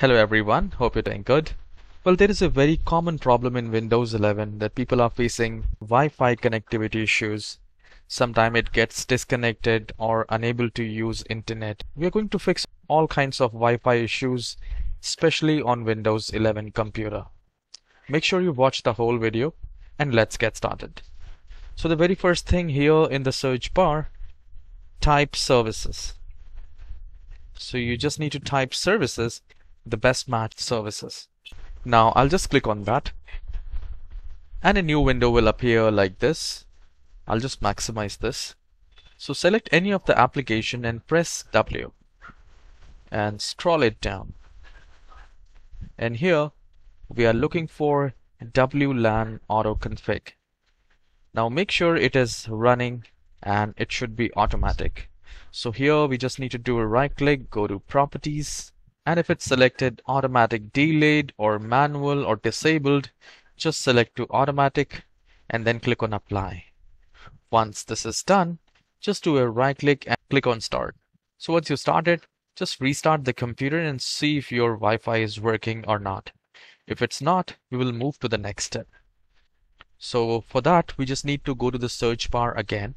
Hello everyone, hope you're doing good. Well, there is a very common problem in Windows 11 that people are facing Wi-Fi connectivity issues. Sometimes it gets disconnected or unable to use internet. We are going to fix all kinds of Wi-Fi issues, especially on Windows 11 computer. Make sure you watch the whole video and let's get started. So the very first thing here in the search bar, type services. So you just need to type services the best match services. Now I'll just click on that and a new window will appear like this. I'll just maximize this. So select any of the application and press W and scroll it down. And here we are looking for WLAN auto config. Now make sure it is running and it should be automatic. So here we just need to do a right click, go to properties and if it's selected automatic delayed or manual or disabled just select to automatic and then click on apply. Once this is done just do a right click and click on start. So once you started just restart the computer and see if your Wi-Fi is working or not. If it's not we will move to the next step. So for that we just need to go to the search bar again.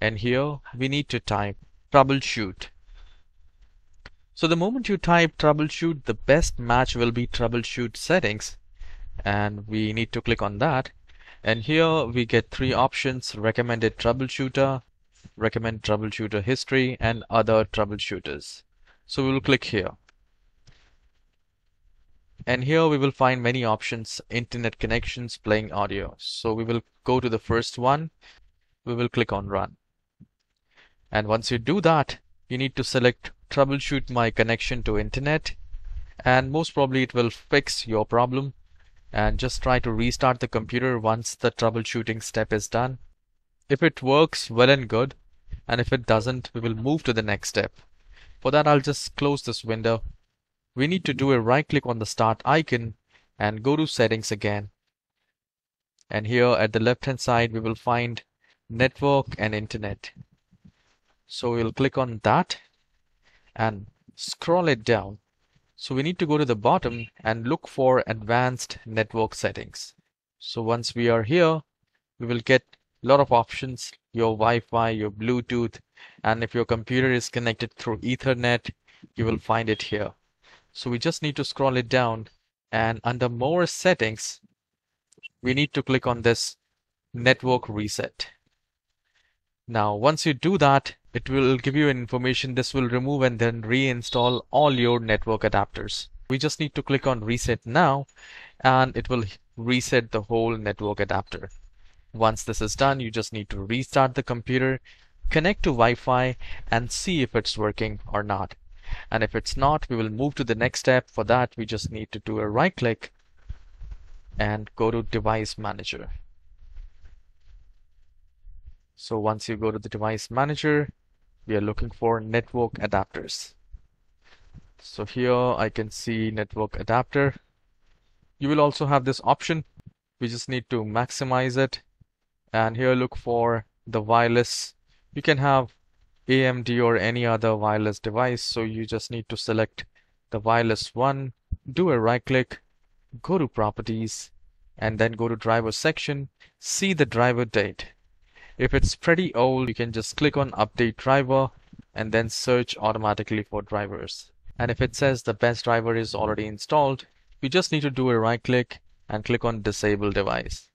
And here we need to type troubleshoot so the moment you type troubleshoot, the best match will be troubleshoot settings. And we need to click on that. And here we get three options, recommended troubleshooter, recommend troubleshooter history, and other troubleshooters. So we will click here. And here we will find many options, internet connections, playing audio. So we will go to the first one. We will click on run. And once you do that, you need to select troubleshoot my connection to internet and most probably it will fix your problem and just try to restart the computer once the troubleshooting step is done. If it works well and good and if it doesn't we will move to the next step. For that I'll just close this window. We need to do a right click on the start icon and go to settings again. And here at the left hand side we will find network and internet. So we'll click on that and scroll it down. So we need to go to the bottom and look for advanced network settings. So once we are here, we will get a lot of options, your Wi-Fi, your Bluetooth, and if your computer is connected through Ethernet, you will find it here. So we just need to scroll it down and under more settings, we need to click on this network reset. Now, once you do that, it will give you information. This will remove and then reinstall all your network adapters. We just need to click on reset now and it will reset the whole network adapter. Once this is done you just need to restart the computer connect to Wi-Fi and see if it's working or not. And if it's not we will move to the next step. For that we just need to do a right click and go to device manager. So once you go to the device manager we are looking for network adapters. So here I can see network adapter. You will also have this option. We just need to maximize it. And here look for the wireless. You can have AMD or any other wireless device. So you just need to select the wireless one do a right click go to properties and then go to driver section see the driver date if it's pretty old, you can just click on update driver and then search automatically for drivers. And if it says the best driver is already installed, you just need to do a right click and click on disable device.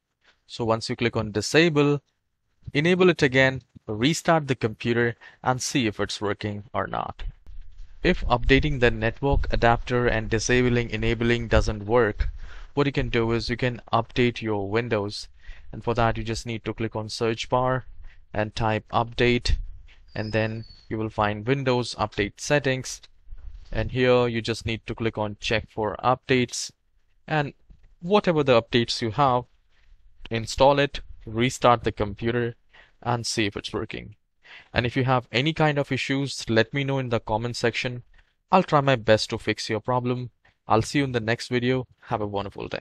So once you click on disable, enable it again, restart the computer and see if it's working or not. If updating the network adapter and disabling enabling doesn't work, what you can do is you can update your Windows and for that you just need to click on search bar and type update. And then you will find Windows update settings. And here you just need to click on check for updates. And whatever the updates you have install it restart the computer and see if it's working. And if you have any kind of issues let me know in the comment section. I'll try my best to fix your problem. I'll see you in the next video. Have a wonderful day